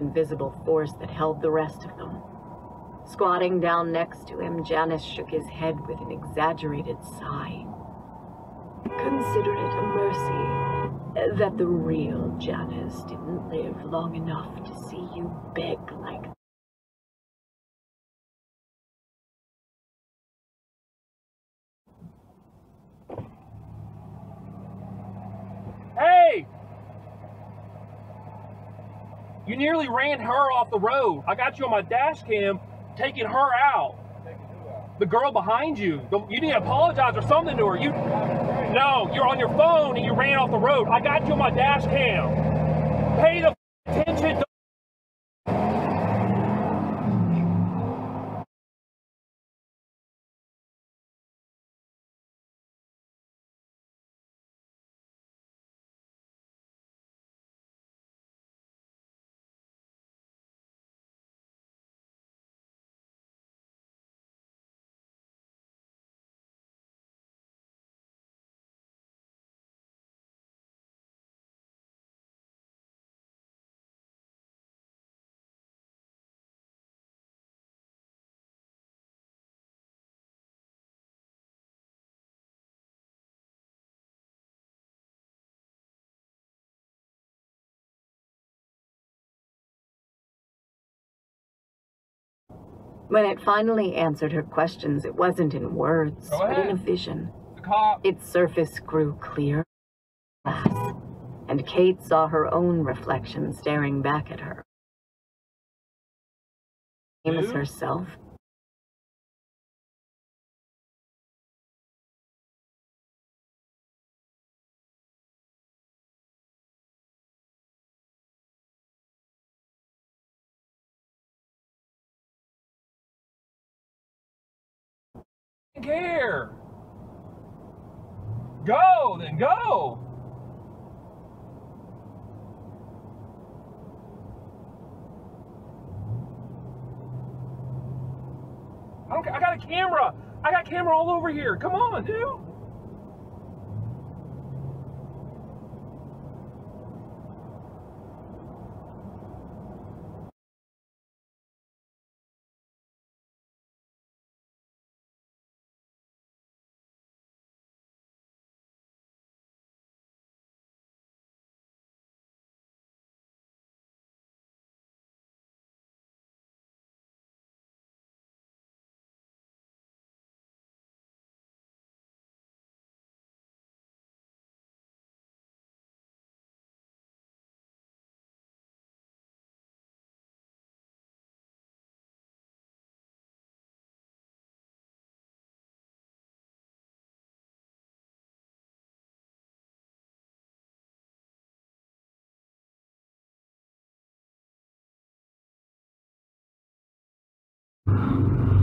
invisible force that held the rest of them. Squatting down next to him, Janus shook his head with an exaggerated sigh. Consider it a mercy that the real Janus didn't live long enough to see you beg You nearly ran her off the road. I got you on my dash cam taking her out. The girl behind you. You need to apologize or something to her. You No, you're on your phone and you ran off the road. I got you on my dash cam. Pay the When it finally answered her questions, it wasn't in words, but in a vision. Its surface grew clear, glass, and Kate saw her own reflection staring back at her. Same as herself. Care. Go, then go. I, I got a camera. I got camera all over here. Come on, dude. you